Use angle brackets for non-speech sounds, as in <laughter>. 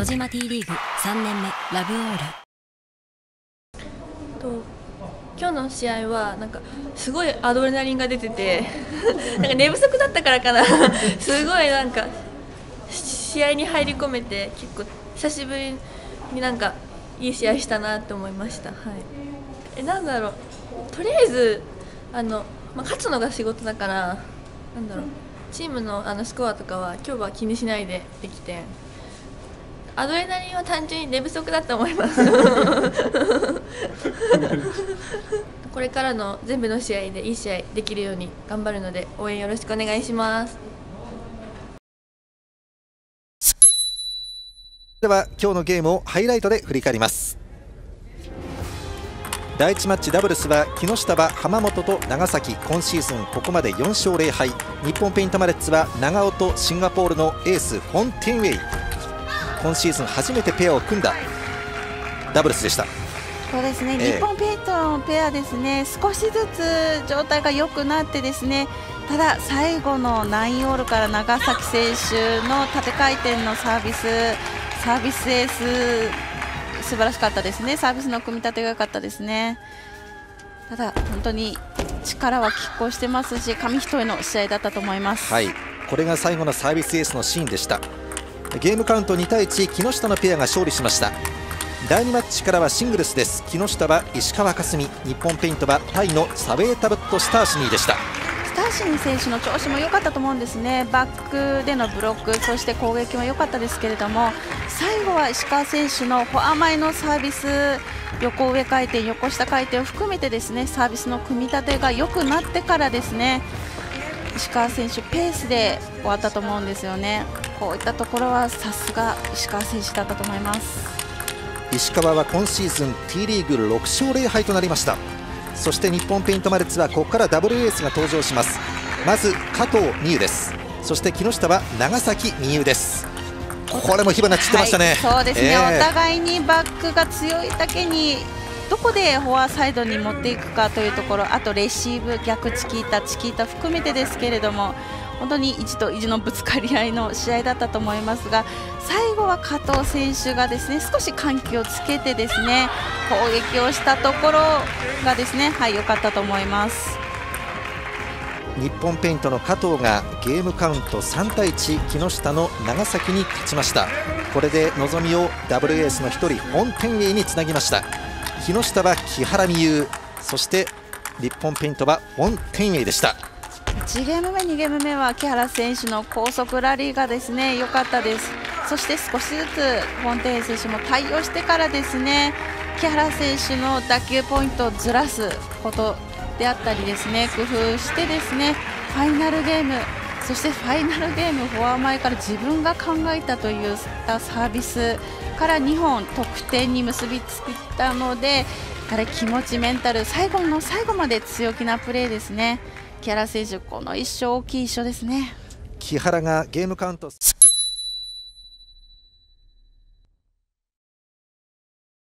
野島 T リーグ3年目ラブオール。と今日の試合はなんかすごいアドレナリンが出てて <laughs> なんか寝不足だったからかな。<laughs> すごいなんか試合に入り込めて結構久しぶりになんかいい試合したなって思いました。はい、えなんだろう。とりあえずあの、まあ、勝つのが仕事だからなんだろう。チームのあのスコアとかは今日は気にしないでできてアドレナリンは単純に寝不足だと思います。<laughs> これからの全部の試合でいい試合できるように頑張るので応援よろしくお願いします。では今日のゲームをハイライトで振り返ります。第1マッチダブルスは木下は浜本と長崎。今シーズンここまで4勝0敗。日本ペイントマレッツは長尾とシンガポールのエースフォンテンウェイ今シーズン初めてペアを組んだダブルスでした。そうですね、えー、日本ペイントのペアですね。少しずつ状態が良くなってですね。ただ最後の9オールから長崎選手の縦回転のサービスサービスエース素晴らしかったですね。サービスの組み立てが良かったですね。ただ本当に力は拮抗してますし紙一重の試合だったと思います。はい。これが最後のサービスエースのシーンでしたゲームカウント2対1木下のペアが勝利しました。第2マッチからはシングルスです。木下は石川佳純日本ペイントはタイのサベータブット・スターシニーでした。スターシニー選手の調子も良かったと思うんですね。バックでのブロックそして攻撃も良かったですけれども最後は石川選手のフォア前のサービス横上回転、横下回転を含めてですねサービスの組み立てが良くなってからですね石川選手ペースで終わったと思うんですよね。こういったところはさすが石川選手だったと思います。石川は今シーズン T リーグ6勝0敗となりました。そして日本ペイントマルツはここからダブルエースが登場します。まず加藤美優です。そして木下は長崎美優です。これも火花散ってましたね、はい、そうですね、えー、お互いにバックが強いだけにどこでフォアサイドに持っていくかというところあとレシーブ逆チキータチキータ含めてですけれども本当に意地と意地のぶつかり合いの試合だったと思いますが最後は加藤選手がですね少し緩急をつけてですね攻撃をしたところがですねはい良かったと思います。日本ペイントの加藤がゲームカウント3対1木下の長崎に勝ちましたこれで望みをダブルエースの1人フォンテンウェイにつなぎました木下は木原美優そして日本ペイントはフォンテンウェイでした。1ゲーム目、2ゲーム目は木原選手の高速ラリーがですね良かったです。そして少しずつフォンテン選手も対応してからですね木原選手の打球ポイントをずらすことであったりですね工夫してですねファイナルゲームそしてファイナルゲームフォア前から自分が考えたというサービスから2本得点に結びついたので気持ち、メンタル最後の最後まで強気なプレーですね。木原選手、この1勝大きい1勝ですね。木原がゲームカウント